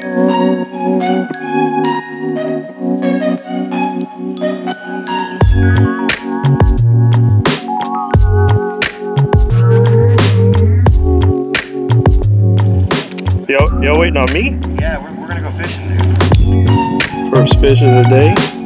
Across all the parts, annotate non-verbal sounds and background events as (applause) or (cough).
Yo, yo, waiting on me? Yeah, we're, we're gonna go fishing, dude. First fish of the day.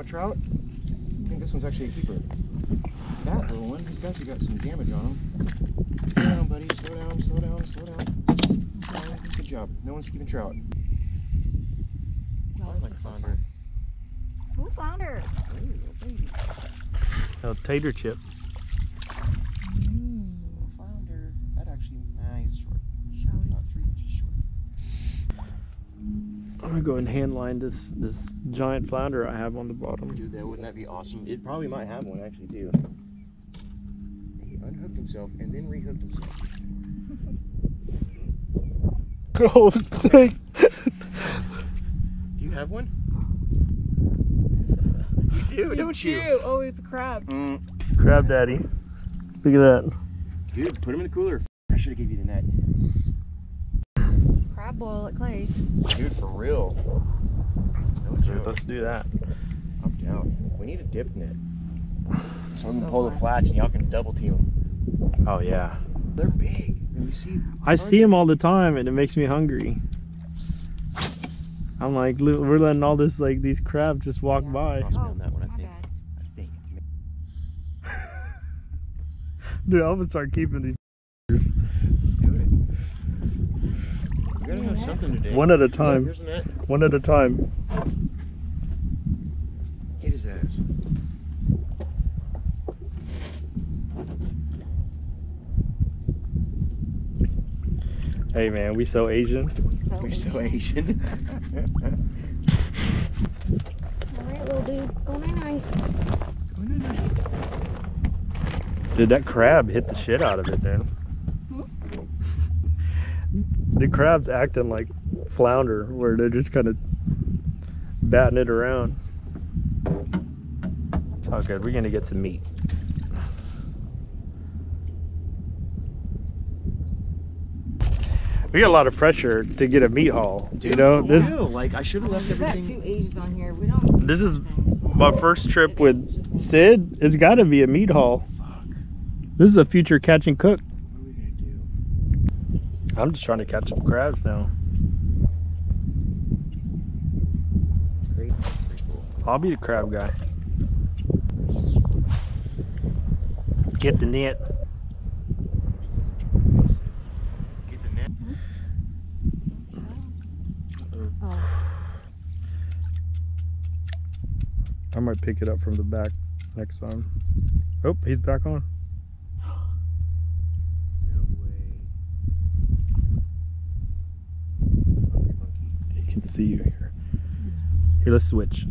Want trout? I think this one's actually a keeper. That little one, he's got you got some damage on him. Slow down, buddy. Slow down, slow down, slow down. Good job. No one's keeping trout. No, like flounder. fun. Who flounder? Ooh, baby. A tater chip. Mm, Little flounder. That actually, nah, he's short. shouty. About three inches short. I'm gonna go and hand line this this giant flounder I have on the bottom. Dude, that wouldn't that be awesome? It probably might have one actually too. He unhooked himself and then rehooked himself. (laughs) Oh, thank- Do you have one? You do, don't you? Oh, it's a crab. Mm. crab daddy. Look at that. Dude, put him in the cooler. I should have gave you the net. Crab boil at Clay's. Dude, for real. No Dude, let's do that. I'm down. We need a dip net. So we can So pull the flats and y'all can double team them. Oh yeah. They're big. And we see. I see them all the time, and it makes me hungry. I'm like, we're letting all this like these crabs just walk Yeah. by. Cross Oh, that one, I think. bad. I think. (laughs) Dude, I'm gonna start keeping these Do it. We gotta have something today. one at a time. Here's a. One at a time. Get his ass. Hey man, we so Asian. We're so Asian. (laughs) Alright, little dude. Go night night. Go night night. Dude, that crab hit the shit out of it, man. The crab's acting like flounder, where they're just kind of batting it around. Oh, good. We're gonna get some meat. We got a lot of pressure to get a meat haul. you know, this real, like I should have left We've got two Asians on here. We don't. this is my first trip with Sid. It's got to be a meat haul. This is a future catch and cook. What are we gonna do? I'm just trying to catch some crabs now. Great. Pretty cool. I'll be the crab guy. Get the net. Get the net. Oh, I might pick it up from the back next time. Oh, he's back on. No way. Hungry monkey. He can see you here. Here, let's switch.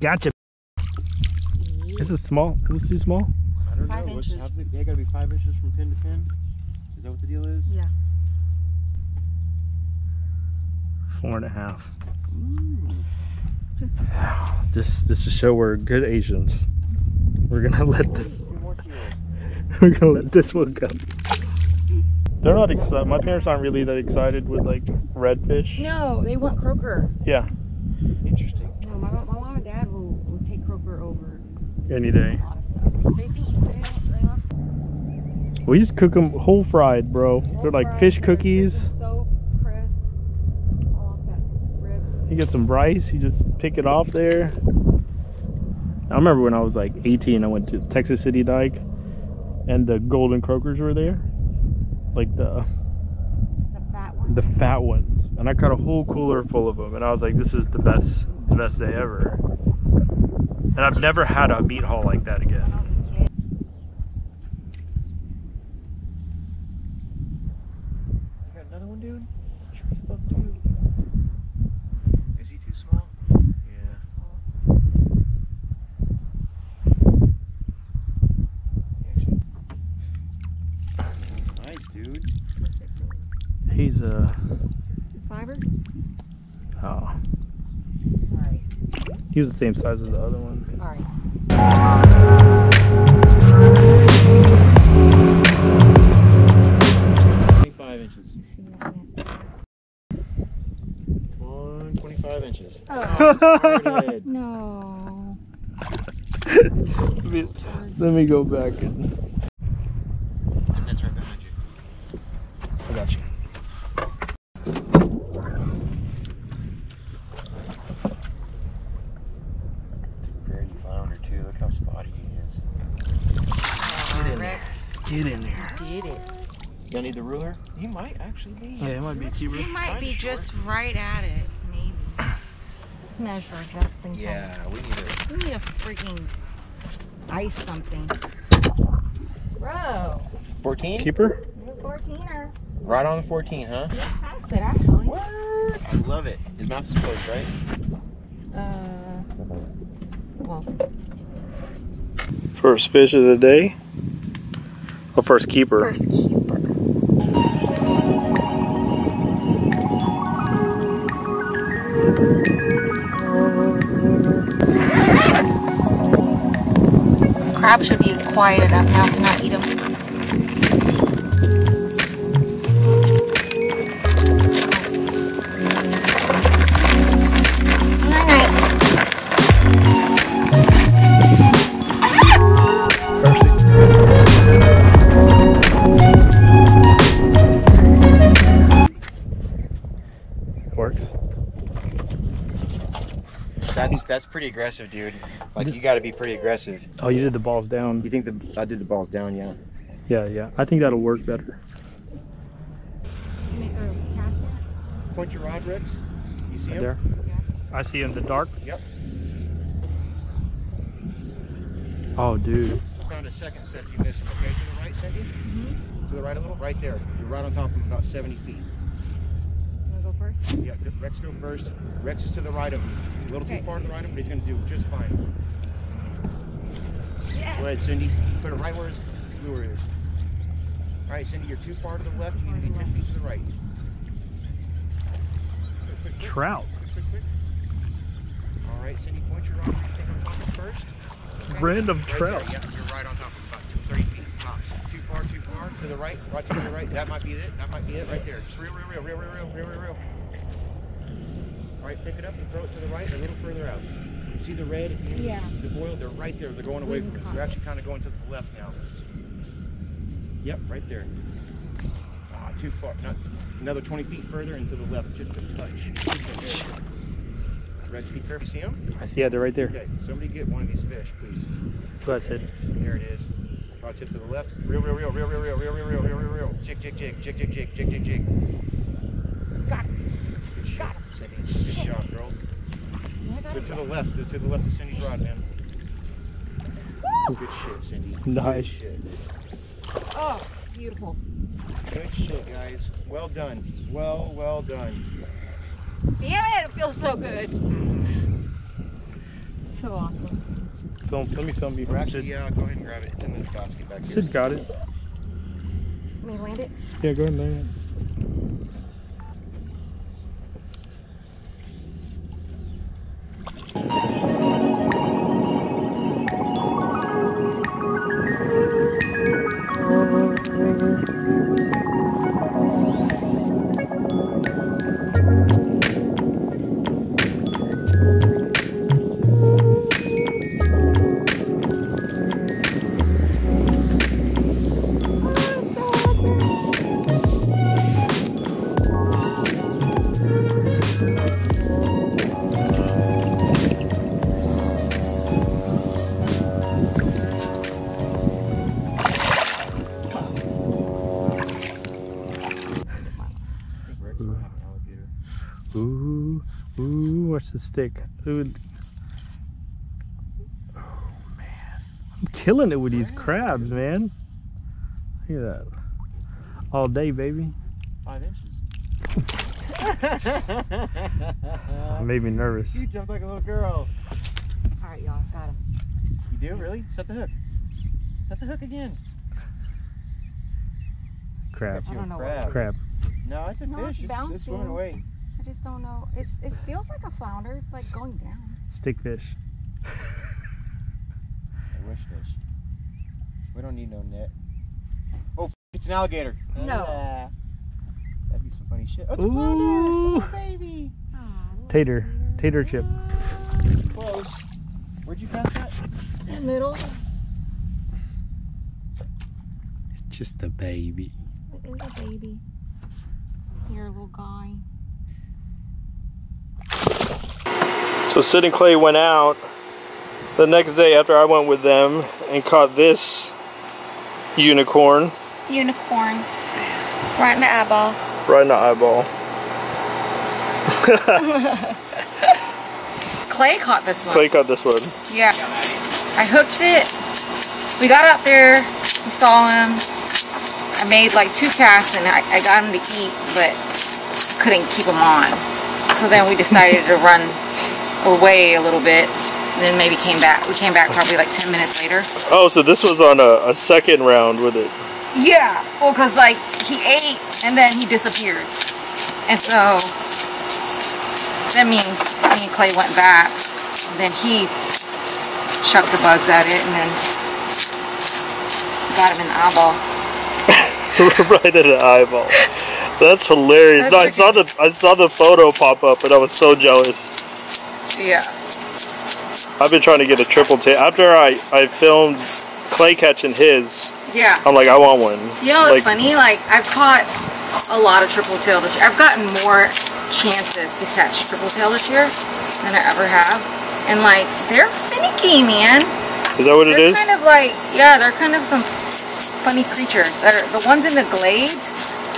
Gotcha. This is small. Is this too small? I don't Five know. What's, inches. how big? They gotta be five inches from pin to pin. Is that what the deal is? yeah. Four and a half. Mm. Just This this to show we're good Asians. We're gonna (laughs) let this Two more kilos. we're gonna let this one go. They're not excited. My parents aren't really that excited with like redfish. no, they want croaker. Yeah, Interesting. No, my, my mom and dad will, will take croaker over any day. a lot of stuff. They do. They, don't- they love We just cook them whole fried, bro. They're like fried fish cookies. So crisp. All that ribs. You get some rice, you just pick it off there. I remember when I was like 18, I went to Texas City Dike and the golden croakers were there. Like the The fat one. the fat ones. And I caught a whole cooler full of them and I was like, this is the best the best day ever. And I've never had a meat haul like that again. When I was a kid. You got another one, dude? Sure as fuck do. Is he too small? Yeah. Actually- Nice, dude. He's uh Fiber? oh Alright. He was the same size as the other one. Alright. Twenty-five inches. Come on, twenty-five inches. Oh. No. let, (laughs) me, let me go back and That's right behind you. I got you. Prairie flounder too. Look how spotty he is. Get in Rex Get in there. did it. You need the ruler? He might actually be. Yeah, it might be cheaper. He might Kinda be short. just right at it, maybe. Let's measure just in case. Yeah, we need a. We need a freaking ice something. Bro, Fourteen. Keeper? you're 14er. Right on the fourteen, huh? You're past it, actually. I love it. His mouth is closed, right? Uh, well, First fish of the day. Well, first keeper. first keeper. Crab should be quiet enough now to pretty aggressive, dude. Like you got to be pretty aggressive. Oh, you did the balls down. You think the I did the balls down? Yeah. Yeah, yeah. I think that'll work better. Make a? Point your rod, Rex. You see Right him? there. I see in the dark. Yep. Oh, dude. Found a second set if you missed him. Okay, to the right, Cindy. Mm-hmm. To the right a little. Right there. You're right on top of him, about 70 feet. You wanna go first? Yeah. Rex go first. Rex is to the right of him. A little too far to the right of him, but he's gonna do just fine. Yeah. Go ahead, Cindy. Put it right where his lure is. All right, Cindy, you're too far to the left. You need to be 10 feet to the right. Quick, quick, quick. Trout. All right, Cindy, point your rod. Take on top of him first. Random Right trout. There. Yep, you're right on top of him, about 30 feet tops. Too far, too far. To the right, right to the right. That might be it. That might be it right there. Just reel, reel, reel, reel, reel, reel, reel, reel. All right, pick it up and throw it to the right, a little further out. You see the red at the end Yeah. of the boil? They're right there. They're going away from us. They're actually kind of going to the left now. Yep, right there. Ah, too far. Not another 20 feet further and to the left, just a touch. Just a be careful. See him? I see it. They're right there. Okay, somebody get one of these fish, please. That's it. There it is. Draw tip to the left. Reel, reel, reel, reel, reel, reel, reel, reel, reel, reel, reel, reel. Jig, jig, jig, jig, jig, jig, jig, jig, jig. Got it. Good shit, Got Cindy. Good Shit. job, girl. I got Go it. to the left. Go to the left of Cindy's rod, man. Woo! Good shit, Cindy. Nice. Good shit. Oh, beautiful. Good shit, guys. Well done. Well, well done. Damn it, it feels so good. So awesome. Film. Let me film you. Or actually, Sid, yeah, go ahead and grab it. It's in the basket back here. Sid got it. Let me land it. Yeah, go ahead and land it. Ooh, watch the stick. Ooh. Oh man, I'm killing it with these crabs, man. Look at that. All day, baby. Five inches. It (laughs) made me nervous. you jumped like a little girl. All right, y'all, got him. You do? Really? Set the hook. Set the hook again. Crab, I don't know what crab. crab. No, it's a No, fish. it's It's, it's swimming away. I just don't know. It's, it feels like a flounder. It's like going down. Stick fish. I wish fish. We don't need no net. Oh, f- it's an alligator. No. Ah. that'd be some funny shit. Oh, it's a flounder. Oh, baby. Tater, tater chip. It's close. Where'd you catch that? In the middle. It's just a baby. It is a baby. Here, little guy. So Sid and Clay went out the next day after I went with them and caught this unicorn Unicorn. Right in the eyeball. right in the eyeball. (laughs) Clay caught this one. Clay caught this one. Yeah. I hooked it. We got out there. We saw him. I made like two casts and I, I got him to eat, but couldn't keep him on. So then we decided to run away a little bit. And then maybe came back. We came back probably like 10 minutes later. Oh, so this was on a, a second round with it. Yeah. Well, because like he ate and then he disappeared. And so then means me and Clay went back. And then he chucked the bugs at it and then got him in the eyeball. (laughs) right in the eyeball. That's hilarious. That's No, I saw the I saw the photo pop up and I was so jealous. Yeah. I've been trying to get a triple tail. After I, I filmed Clay catching his, Yeah. I'm like, I want one. You know what's Like- funny? Like I've caught a lot of triple tail this year. I've gotten more chances to catch triple tail this year than I ever have. And like they're finicky, man. Is that what it they're is? kind of like yeah, they're kind of some funny creatures. They're the ones in the glades.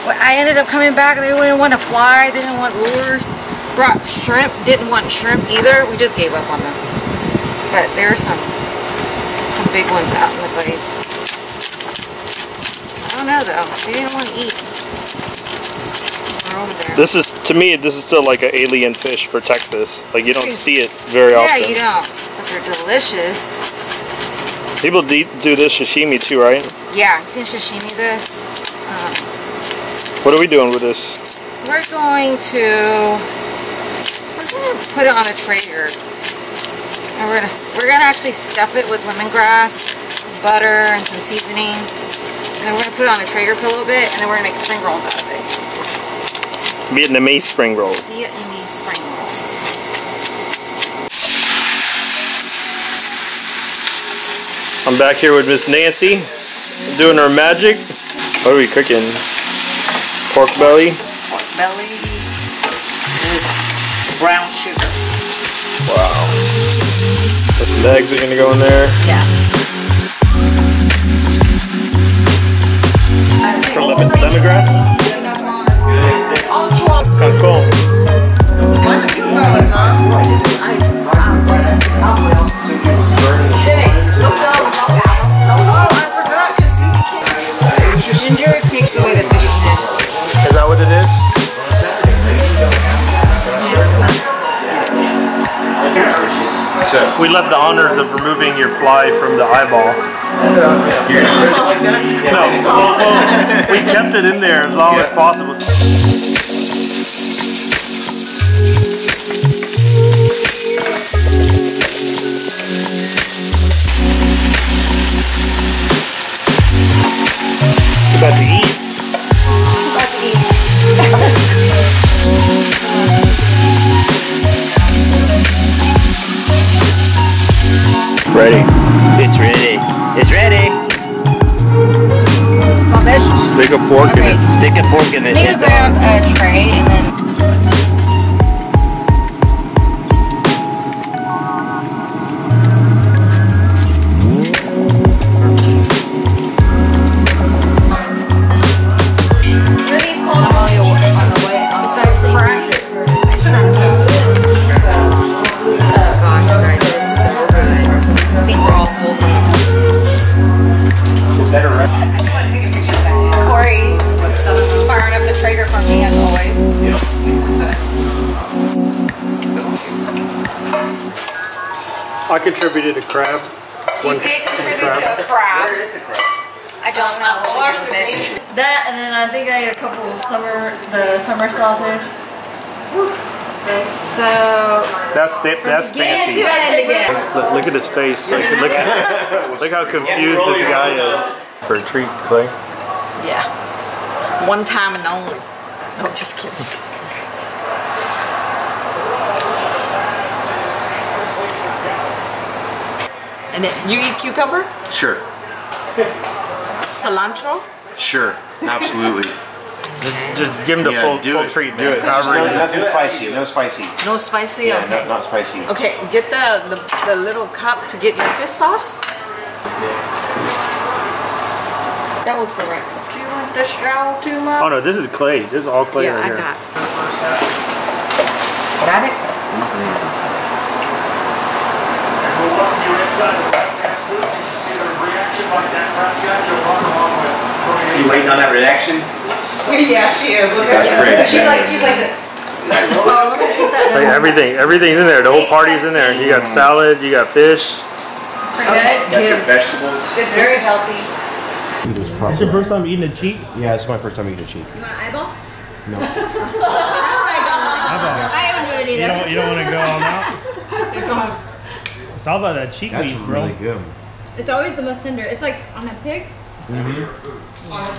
I ended up coming back. They didn't want to fly. They didn't want lures. Brought shrimp. Didn't want shrimp either. We just gave up on them. But there are some some big ones out in the glades. I don't know though. They didn't want to eat. They're over there. This is to me. This is still like an alien fish for Texas. Like you don't see it very yeah, often. Yeah, you don't. But they're delicious. People do, do this sashimi too, right? Yeah, you can sashimi this. What are we doing with this? We're going to we're going to put it on a Traeger. And we're gonna we're gonna actually stuff it with lemongrass, butter, and some seasoning. And then we're gonna put it on a Traeger for a little bit, and then we're gonna make spring rolls out of it. Vietnamese spring roll. Vietnamese spring rolls. I'm back here with Miss Nancy, doing her magic. What are we cooking? Pork belly. Pork belly with brown sugar. Wow. Put some eggs are gonna go in there. Yeah. From lemon, lemongrass. Kind left the honors of removing your fly from the eyeball. you're gonna put it like that? No, well, well, we kept it in there as long as possible. About to eat? Ready. It's ready. It's ready. Stick a fork in it. Stick a fork in it. maybe and, grab a tray and then better. Corey so firing up the Traeger for me as always. Yep. I contributed a crab. You did contribute to a crab. Where is a crab? I don't know. That and then I think I had a couple of summer the summer sausage. Okay. So that's it. That's fancy. Look, look, at his face. Like, look, look, how (laughs) confused this guy is. For a treat, Clay. Yeah. One time and only. No, just kidding. (laughs) And then you eat cucumber? Sure. Cilantro? Sure. Absolutely. Just, (laughs) just give him the yeah, full, do full it. treatment. Do it. Just However no, you- nothing spicy. No spicy. No spicy? Yeah, okay. no, not spicy. Okay, get the, the, the little cup to get your fish sauce. That was for Rex. Do you want the straw too, Mom? Oh no, this is clay. This is all clay yeah, right I here. got. Got it? You waiting on that reaction? (laughs) yeah, she is. Look at That's her. She's like, she's like, (laughs) oh, look at that. Like everything, everything's in there. The whole party's in there. You got salad, you got fish. Okay, Got your vegetables. It's very healthy. It's your first time eating a cheek? Yeah, it's my first time eating a cheek. You want eyeball? No. (laughs) I don't do it You don't, you don't want to go all out? (laughs) It's all about that cheek That's meat, bro. really good. It's always the most tender. It's like on a pig. On a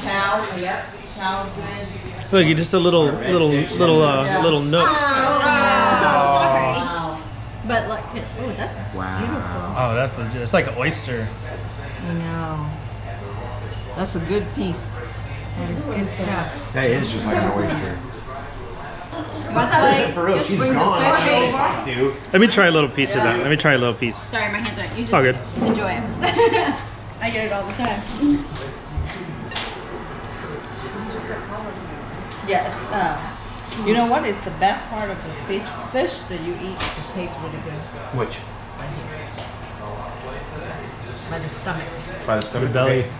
cow. Yep. Cow's good. Look, you just a little, little, little, uh, little nook. Oh, But like, oh, that's beautiful. Oh, that's legit. It's like an oyster. I know. That's a good piece. That is good stuff. That is just like an oyster. What's that like? For real, Just she's bring the gone. I over. talk to. Let me try a little piece of that. Let me try a little piece. Sorry, my hands aren't. You It's all good. enjoy it. (laughs) I get it all the time. Yes. Uh, you know what is the best part of the fish, fish that you eat? It tastes really good. Which? By the stomach. By the stomach. belly. Okay.